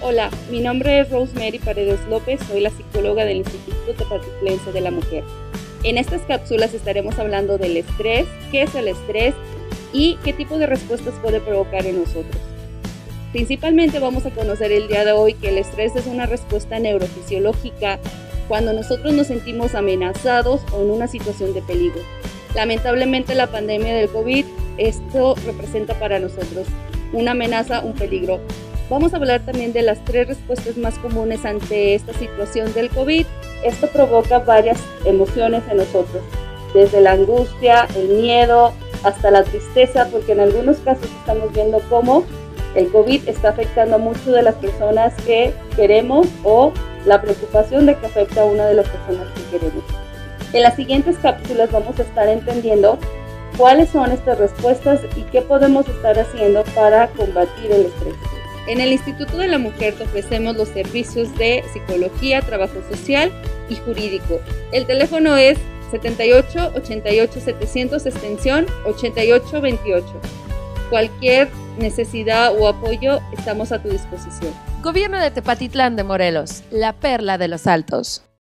Hola, mi nombre es Rosemary Paredes López, soy la psicóloga del Instituto Tepatiplense de la Mujer. En estas cápsulas estaremos hablando del estrés, qué es el estrés y qué tipo de respuestas puede provocar en nosotros. Principalmente vamos a conocer el día de hoy que el estrés es una respuesta neurofisiológica cuando nosotros nos sentimos amenazados o en una situación de peligro. Lamentablemente la pandemia del COVID, esto representa para nosotros una amenaza, un peligro. Vamos a hablar también de las tres respuestas más comunes ante esta situación del COVID. Esto provoca varias emociones en nosotros, desde la angustia, el miedo, hasta la tristeza, porque en algunos casos estamos viendo cómo el COVID está afectando a muchas de las personas que queremos o la preocupación de que afecta a una de las personas que queremos. En las siguientes cápsulas vamos a estar entendiendo cuáles son estas respuestas y qué podemos estar haciendo para combatir el estrés. En el Instituto de la Mujer te ofrecemos los servicios de psicología, trabajo social y jurídico. El teléfono es 78 88 700 extensión 88 28. Cualquier necesidad o apoyo estamos a tu disposición. Gobierno de Tepatitlán de Morelos, la perla de los altos.